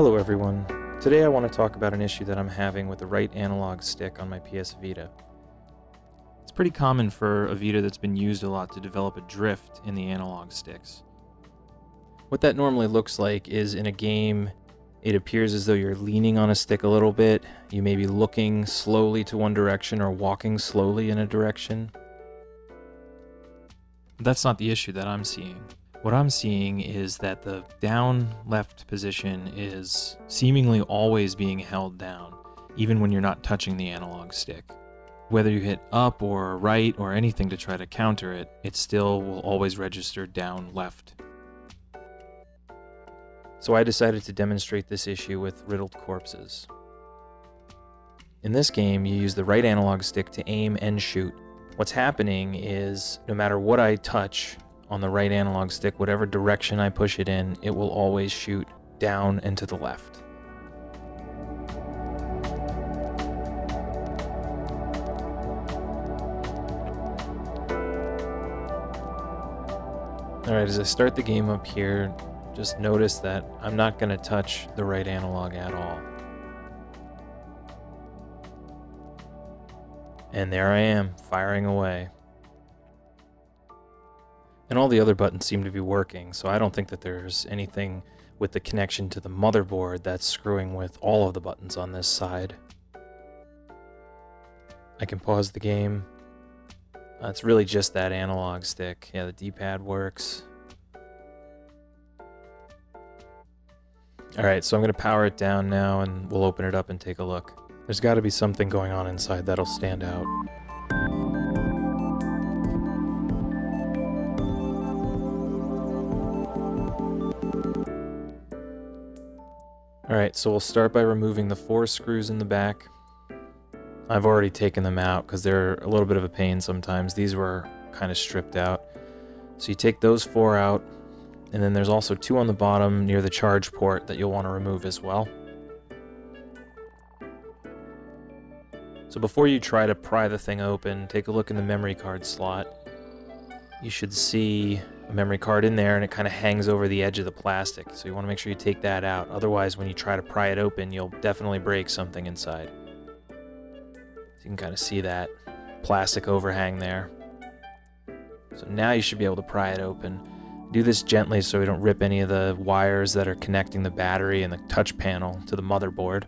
Hello everyone. Today I want to talk about an issue that I'm having with the right analog stick on my PS Vita. It's pretty common for a Vita that's been used a lot to develop a drift in the analog sticks. What that normally looks like is in a game, it appears as though you're leaning on a stick a little bit, you may be looking slowly to one direction or walking slowly in a direction. That's not the issue that I'm seeing. What I'm seeing is that the down left position is seemingly always being held down, even when you're not touching the analog stick. Whether you hit up or right or anything to try to counter it, it still will always register down left. So I decided to demonstrate this issue with Riddled Corpses. In this game, you use the right analog stick to aim and shoot. What's happening is no matter what I touch, on the right analog stick, whatever direction I push it in, it will always shoot down and to the left. Alright, as I start the game up here, just notice that I'm not going to touch the right analog at all. And there I am, firing away. And all the other buttons seem to be working, so I don't think that there's anything with the connection to the motherboard that's screwing with all of the buttons on this side. I can pause the game. Uh, it's really just that analog stick. Yeah, the D-pad works. Alright, so I'm going to power it down now and we'll open it up and take a look. There's got to be something going on inside that'll stand out. Alright, so we'll start by removing the four screws in the back. I've already taken them out because they're a little bit of a pain sometimes. These were kind of stripped out. So you take those four out, and then there's also two on the bottom near the charge port that you'll want to remove as well. So before you try to pry the thing open, take a look in the memory card slot. You should see memory card in there and it kind of hangs over the edge of the plastic. So you want to make sure you take that out. Otherwise, when you try to pry it open, you'll definitely break something inside. So you can kind of see that plastic overhang there. So now you should be able to pry it open. Do this gently so we don't rip any of the wires that are connecting the battery and the touch panel to the motherboard.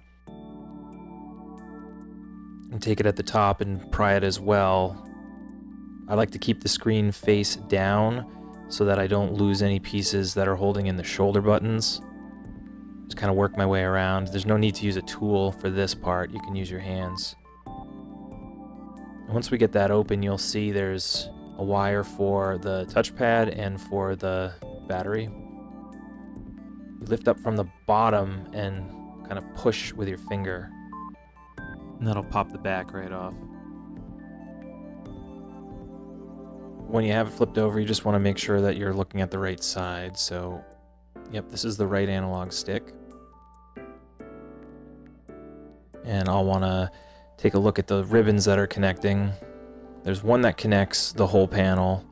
And take it at the top and pry it as well. I like to keep the screen face down so that I don't lose any pieces that are holding in the shoulder buttons. Just kind of work my way around. There's no need to use a tool for this part. You can use your hands. once we get that open, you'll see there's a wire for the touchpad and for the battery. You lift up from the bottom and kind of push with your finger. And that'll pop the back right off. When you have it flipped over, you just want to make sure that you're looking at the right side. So, yep, this is the right analog stick. And I'll want to take a look at the ribbons that are connecting. There's one that connects the whole panel.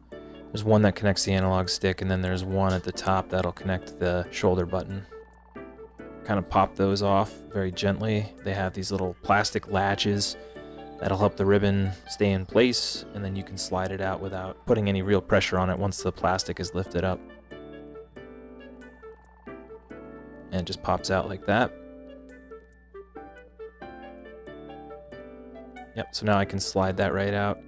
There's one that connects the analog stick, and then there's one at the top that'll connect the shoulder button. Kind of pop those off very gently. They have these little plastic latches That'll help the ribbon stay in place, and then you can slide it out without putting any real pressure on it once the plastic is lifted up. And it just pops out like that. Yep, so now I can slide that right out.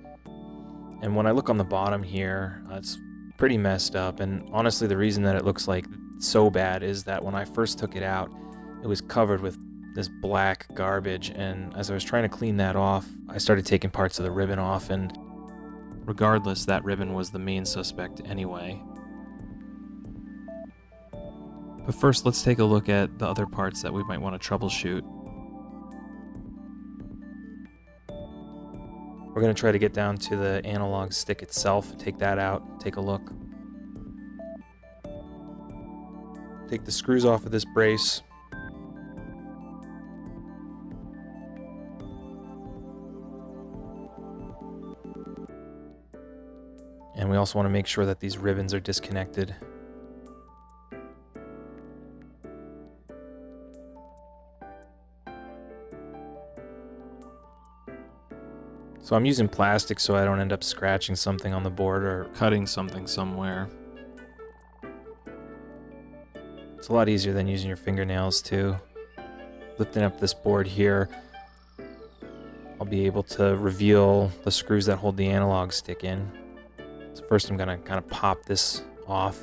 And when I look on the bottom here, uh, it's pretty messed up. And honestly, the reason that it looks like so bad is that when I first took it out, it was covered with this black garbage and as I was trying to clean that off, I started taking parts of the ribbon off and regardless, that ribbon was the main suspect anyway. But first, let's take a look at the other parts that we might want to troubleshoot. We're going to try to get down to the analog stick itself, take that out, take a look. Take the screws off of this brace, we also want to make sure that these ribbons are disconnected. So I'm using plastic so I don't end up scratching something on the board or cutting something somewhere. It's a lot easier than using your fingernails too. Lifting up this board here, I'll be able to reveal the screws that hold the analog stick in. So first I'm gonna kind of pop this off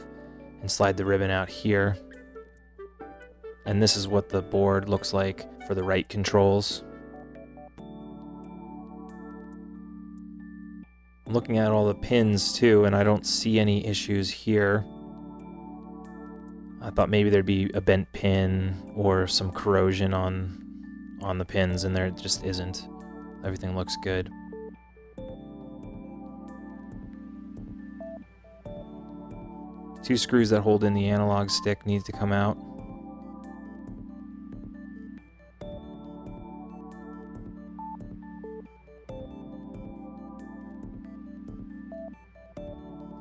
and slide the ribbon out here. And this is what the board looks like for the right controls. I'm looking at all the pins too, and I don't see any issues here. I thought maybe there'd be a bent pin or some corrosion on on the pins, and there just isn't. Everything looks good. Two screws that hold in the analog stick need to come out.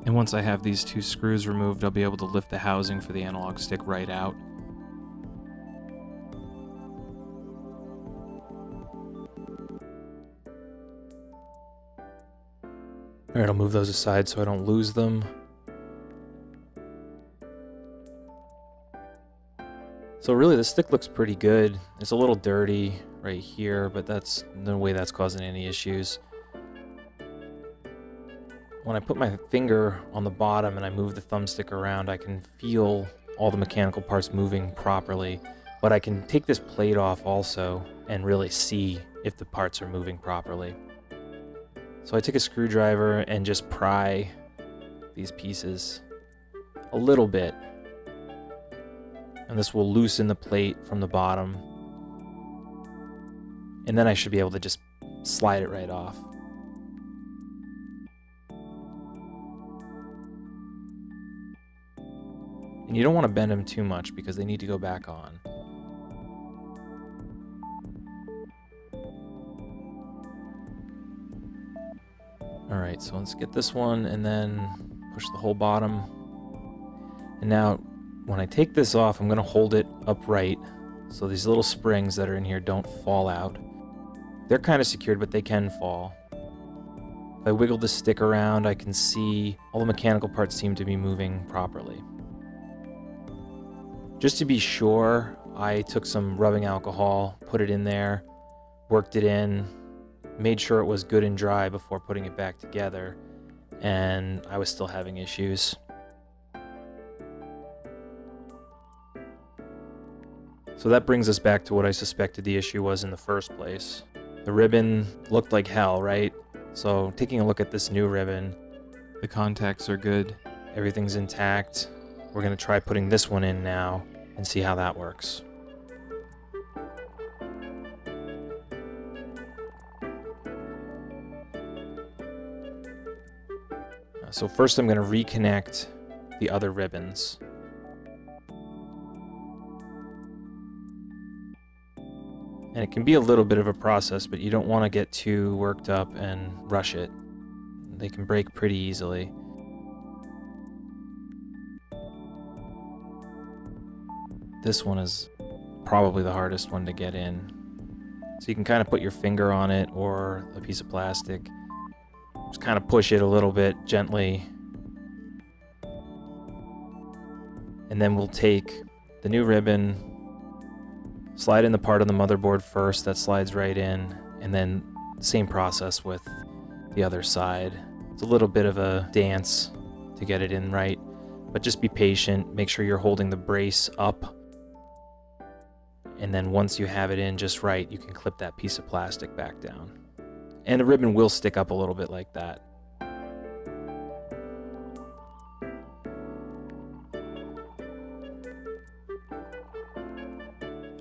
And once I have these two screws removed, I'll be able to lift the housing for the analog stick right out. Alright, I'll move those aside so I don't lose them. So really the stick looks pretty good. It's a little dirty right here, but that's no way that's causing any issues when I put my finger on the bottom and I move the thumbstick around, I can feel all the mechanical parts moving properly. But I can take this plate off also and really see if the parts are moving properly. So I take a screwdriver and just pry these pieces a little bit. And this will loosen the plate from the bottom. And then I should be able to just slide it right off. And you don't want to bend them too much because they need to go back on. Alright, so let's get this one and then push the whole bottom. And now, when I take this off, I'm going to hold it upright so these little springs that are in here don't fall out. They're kind of secured, but they can fall. If I wiggle the stick around, I can see all the mechanical parts seem to be moving properly. Just to be sure, I took some rubbing alcohol, put it in there, worked it in, made sure it was good and dry before putting it back together, and I was still having issues. So that brings us back to what I suspected the issue was in the first place. The ribbon looked like hell, right? So taking a look at this new ribbon, the contacts are good, everything's intact, we're going to try putting this one in now and see how that works. So first I'm going to reconnect the other ribbons. And it can be a little bit of a process, but you don't want to get too worked up and rush it. They can break pretty easily. This one is probably the hardest one to get in. So you can kind of put your finger on it or a piece of plastic. Just kind of push it a little bit gently. And then we'll take the new ribbon, slide in the part on the motherboard first that slides right in, and then same process with the other side. It's a little bit of a dance to get it in right, but just be patient. Make sure you're holding the brace up and then once you have it in just right, you can clip that piece of plastic back down. And the ribbon will stick up a little bit like that.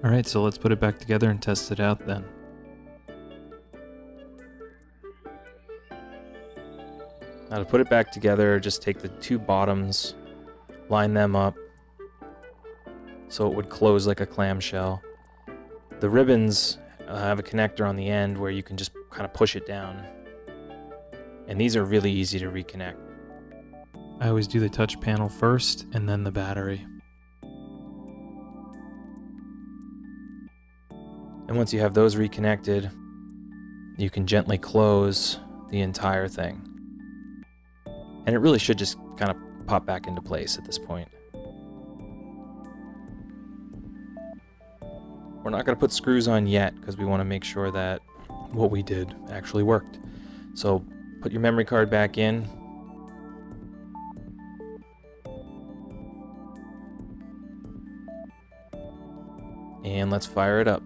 Alright, so let's put it back together and test it out then. Now to put it back together, just take the two bottoms, line them up, so it would close like a clamshell. The ribbons uh, have a connector on the end where you can just kind of push it down. And these are really easy to reconnect. I always do the touch panel first and then the battery. And once you have those reconnected, you can gently close the entire thing. And it really should just kind of pop back into place at this point. We're not going to put screws on yet because we want to make sure that what we did actually worked. So put your memory card back in. And let's fire it up.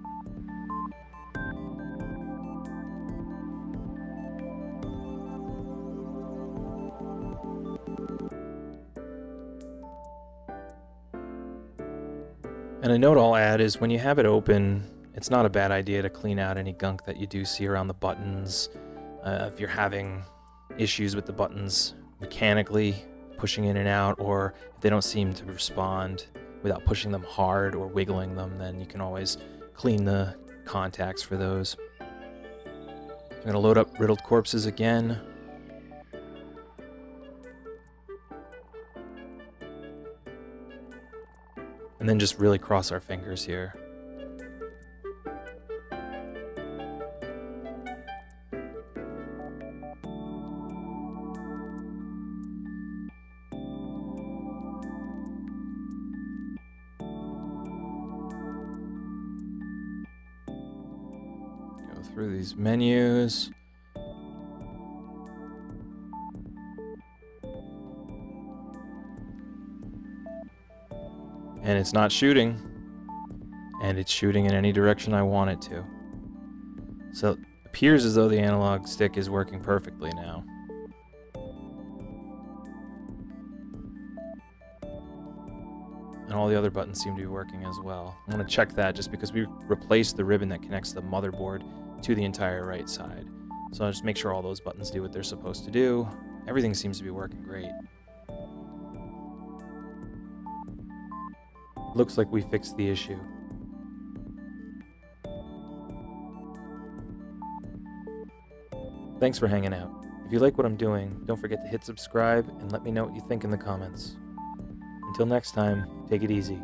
And a note I'll add is when you have it open, it's not a bad idea to clean out any gunk that you do see around the buttons. Uh, if you're having issues with the buttons mechanically pushing in and out, or if they don't seem to respond without pushing them hard or wiggling them, then you can always clean the contacts for those. I'm going to load up riddled corpses again. And then just really cross our fingers here. Go through these menus. And it's not shooting and it's shooting in any direction I want it to. So it appears as though the analog stick is working perfectly now. And all the other buttons seem to be working as well. I'm going to check that just because we replaced the ribbon that connects the motherboard to the entire right side. So I'll just make sure all those buttons do what they're supposed to do. Everything seems to be working great. Looks like we fixed the issue. Thanks for hanging out. If you like what I'm doing, don't forget to hit subscribe and let me know what you think in the comments. Until next time, take it easy.